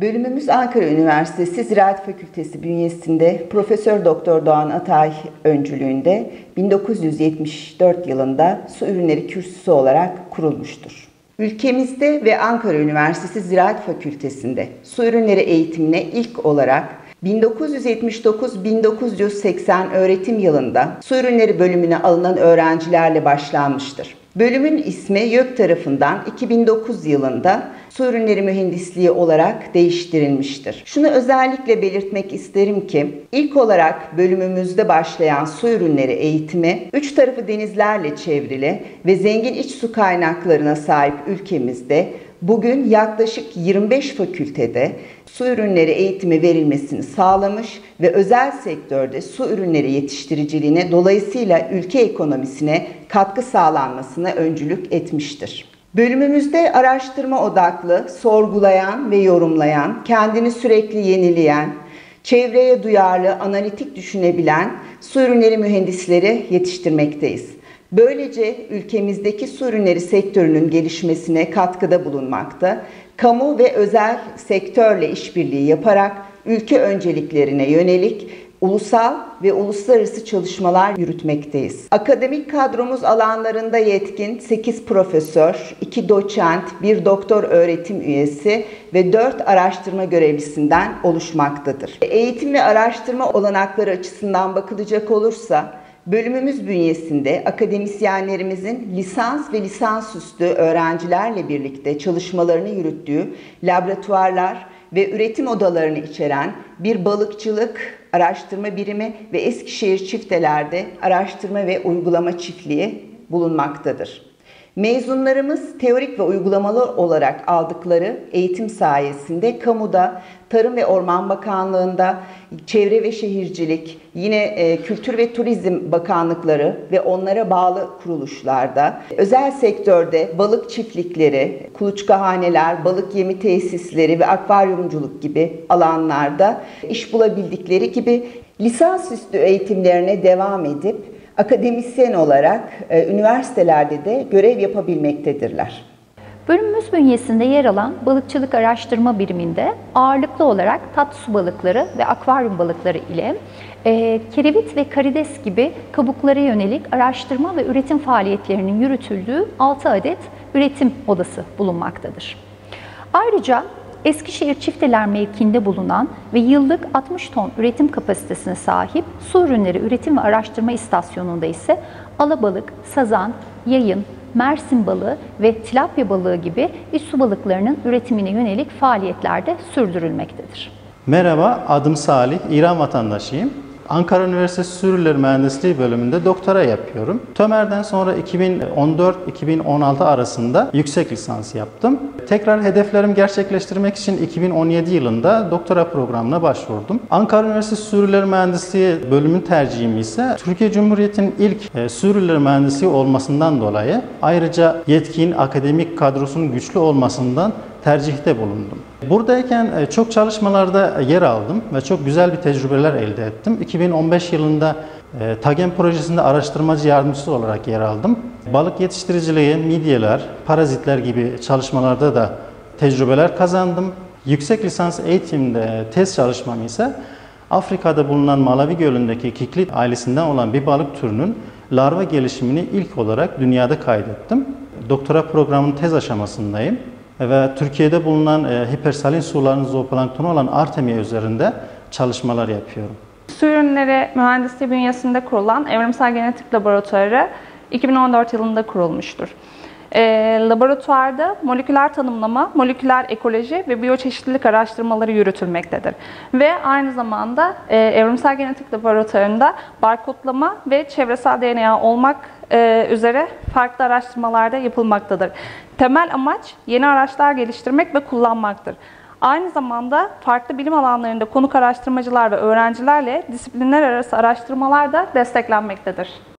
Bölümümüz Ankara Üniversitesi Ziraat Fakültesi bünyesinde Profesör Doktor Doğan Atay öncülüğünde 1974 yılında su ürünleri kürsüsü olarak kurulmuştur. Ülkemizde ve Ankara Üniversitesi Ziraat Fakültesi'nde su ürünleri eğitimine ilk olarak 1979-1980 öğretim yılında su ürünleri bölümüne alınan öğrencilerle başlanmıştır. Bölümün ismi YÖK tarafından 2009 yılında su ürünleri mühendisliği olarak değiştirilmiştir. Şunu özellikle belirtmek isterim ki ilk olarak bölümümüzde başlayan su ürünleri eğitimi üç tarafı denizlerle çevrili ve zengin iç su kaynaklarına sahip ülkemizde bugün yaklaşık 25 fakültede su ürünleri eğitimi verilmesini sağlamış ve özel sektörde su ürünleri yetiştiriciliğine dolayısıyla ülke ekonomisine katkı sağlanmasına öncülük etmiştir. Bölümümüzde araştırma odaklı, sorgulayan ve yorumlayan, kendini sürekli yenileyen, çevreye duyarlı, analitik düşünebilen su ürünleri mühendisleri yetiştirmekteyiz. Böylece ülkemizdeki su ürünleri sektörünün gelişmesine katkıda bulunmakta, kamu ve özel sektörle işbirliği yaparak ülke önceliklerine yönelik ulusal ve uluslararası çalışmalar yürütmekteyiz. Akademik kadromuz alanlarında yetkin 8 profesör, 2 doçent, 1 doktor öğretim üyesi ve 4 araştırma görevlisinden oluşmaktadır. Eğitim ve araştırma olanakları açısından bakılacak olursa Bölümümüz bünyesinde akademisyenlerimizin lisans ve lisansüstü öğrencilerle birlikte çalışmalarını yürüttüğü laboratuvarlar ve üretim odalarını içeren bir balıkçılık araştırma birimi ve Eskişehir çiftelerde araştırma ve uygulama çiftliği bulunmaktadır. Mezunlarımız teorik ve uygulamalı olarak aldıkları eğitim sayesinde kamuda, Tarım ve Orman Bakanlığı'nda, Çevre ve Şehircilik, yine e, Kültür ve Turizm Bakanlıkları ve onlara bağlı kuruluşlarda, özel sektörde balık çiftlikleri, kuluçkahaneler, balık yemi tesisleri ve akvaryumculuk gibi alanlarda iş bulabildikleri gibi lisansüstü eğitimlerine devam edip akademisyen olarak e, üniversitelerde de görev yapabilmektedirler. Bölümümüz bünyesinde yer alan balıkçılık araştırma biriminde ağırlıklı olarak tatlı su balıkları ve akvaryum balıkları ile e, kerevit ve karides gibi kabuklara yönelik araştırma ve üretim faaliyetlerinin yürütüldüğü 6 adet üretim odası bulunmaktadır. Ayrıca Eskişehir Çifteler mevkiinde bulunan ve yıllık 60 ton üretim kapasitesine sahip su ürünleri üretim ve araştırma istasyonunda ise alabalık, sazan, yayın, mersin balığı ve tilapya balığı gibi iç su balıklarının üretimine yönelik faaliyetlerde sürdürülmektedir. Merhaba, adım Salih, İran vatandaşıyım. Ankara Üniversitesi Sürüleri Mühendisliği bölümünde doktora yapıyorum. TÖMER'den sonra 2014-2016 arasında yüksek lisans yaptım. Tekrar hedeflerimi gerçekleştirmek için 2017 yılında doktora programına başvurdum. Ankara Üniversitesi Sürüleri Mühendisliği bölümün tercihim ise Türkiye Cumhuriyeti'nin ilk e, sürüleri mühendisliği olmasından dolayı ayrıca yetkin akademik kadrosunun güçlü olmasından tercihte bulundum. Buradayken e, çok çalışmalarda yer aldım ve çok güzel bir tecrübeler elde ettim. 2015 yılında e, TAGEM projesinde araştırmacı yardımcısı olarak yer aldım. Balık yetiştiriciliği, midyeler, parazitler gibi çalışmalarda da tecrübeler kazandım. Yüksek lisans eğitimde tez çalışmam ise Afrika'da bulunan Malawi Gölü'ndeki kiklit ailesinden olan bir balık türünün larva gelişimini ilk olarak dünyada kaydettim. Doktora programının tez aşamasındayım ve Türkiye'de bulunan e, hipersalin sularının zooplanktonu olan Artemia üzerinde çalışmalar yapıyorum. Su ürünleri mühendisliği bünyesinde kurulan Evrimsel Genetik Laboratuvarı 2014 yılında kurulmuştur. E, laboratuvarda moleküler tanımlama, moleküler ekoloji ve biyoçeşitlilik araştırmaları yürütülmektedir. Ve aynı zamanda e, Evrimsel Genetik Laboratuvarı'nda barkodlama ve çevresel DNA olmak üzere farklı araştırmalarda yapılmaktadır. Temel amaç yeni araçlar geliştirmek ve kullanmaktır. Aynı zamanda farklı bilim alanlarında konuk araştırmacılar ve öğrencilerle disiplinler arası araştırmalar da desteklenmektedir.